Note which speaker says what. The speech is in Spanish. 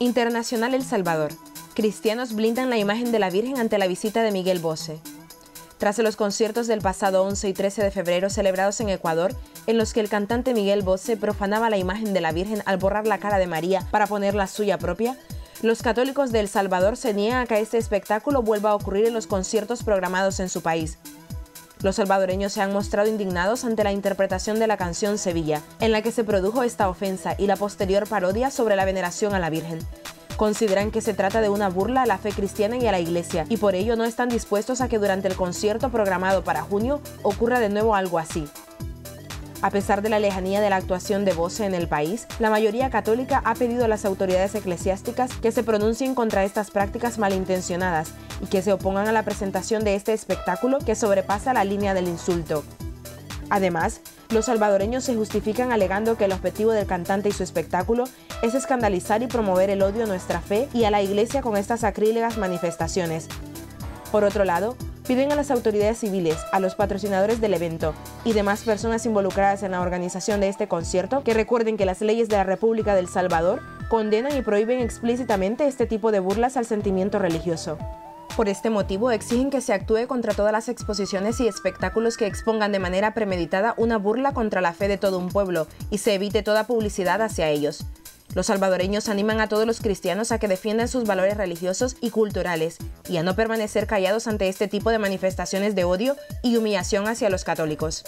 Speaker 1: Internacional El Salvador. Cristianos blindan la imagen de la Virgen ante la visita de Miguel Bosé. Tras los conciertos del pasado 11 y 13 de febrero celebrados en Ecuador, en los que el cantante Miguel Bosé profanaba la imagen de la Virgen al borrar la cara de María para poner la suya propia, los católicos de El Salvador se niegan a que este espectáculo vuelva a ocurrir en los conciertos programados en su país. Los salvadoreños se han mostrado indignados ante la interpretación de la canción Sevilla, en la que se produjo esta ofensa y la posterior parodia sobre la veneración a la Virgen. Consideran que se trata de una burla a la fe cristiana y a la Iglesia, y por ello no están dispuestos a que durante el concierto programado para junio ocurra de nuevo algo así. A pesar de la lejanía de la actuación de Voce en el país, la mayoría católica ha pedido a las autoridades eclesiásticas que se pronuncien contra estas prácticas malintencionadas y que se opongan a la presentación de este espectáculo que sobrepasa la línea del insulto. Además, los salvadoreños se justifican alegando que el objetivo del cantante y su espectáculo es escandalizar y promover el odio a nuestra fe y a la iglesia con estas acrílegas manifestaciones. Por otro lado, piden a las autoridades civiles, a los patrocinadores del evento y demás personas involucradas en la organización de este concierto que recuerden que las leyes de la República del Salvador condenan y prohíben explícitamente este tipo de burlas al sentimiento religioso. Por este motivo, exigen que se actúe contra todas las exposiciones y espectáculos que expongan de manera premeditada una burla contra la fe de todo un pueblo y se evite toda publicidad hacia ellos. Los salvadoreños animan a todos los cristianos a que defiendan sus valores religiosos y culturales y a no permanecer callados ante este tipo de manifestaciones de odio y humillación hacia los católicos.